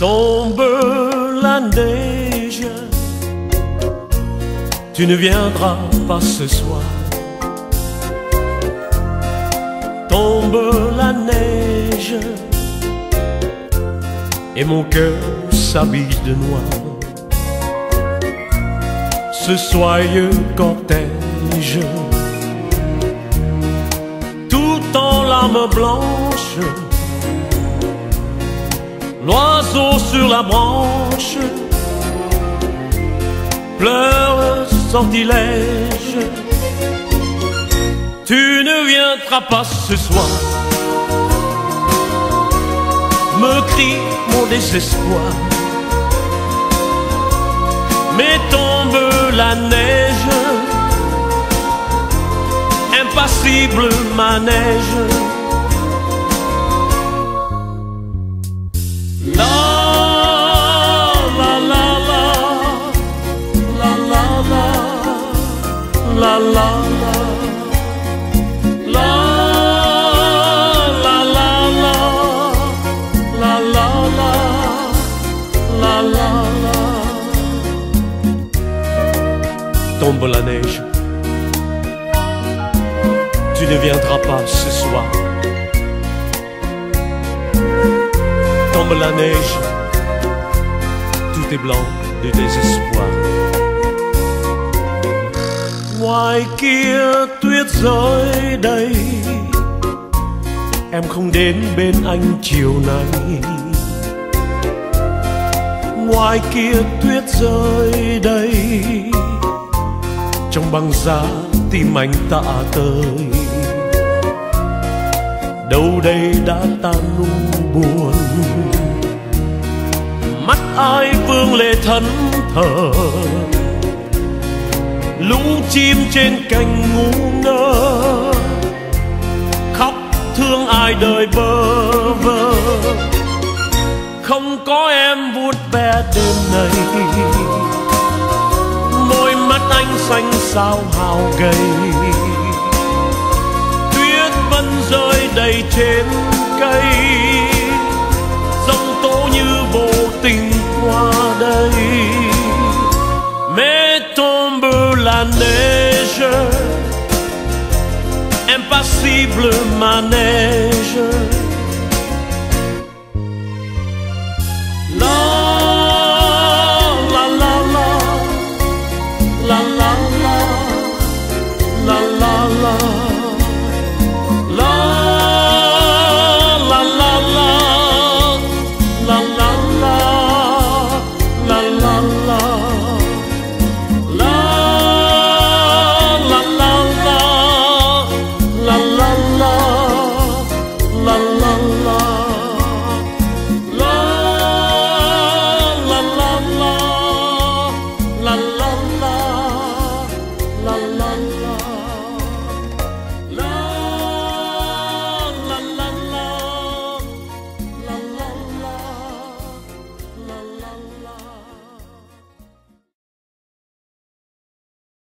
Tombe la neige, tu ne viendras pas ce soir. Tombe la neige, et mon cœur s'habille de noir. Ce soyeux cortège, tout en larmes blanches L'oiseau sur la branche pleure sortilège. Tu ne viendras pas ce soir, me crie mon désespoir. Mais tombe la neige, impassible manège. Tombe la neige. Tu ne viendras pas ce soir. Tombe la neige. Tout est blanc de désespoir. Ngoài kia tuyết rơi đầy em không đến bên anh chiều nay. Ngoài kia tuyết rơi đầy trong băng giá tim anh tạ tơi đâu đây đã tan nu buồn? Mắt ai vương lệ thẫn thờ? Lũ chim trên cành ngu ngơ. Khóc thương ai đời bơ vơ? Không có em vuốt ve đêm nay anh xanh sao hào gầy. Tuyết vẫn rơi đầy trên cây giông tố như vô tình qua đây. La neige, impassible manège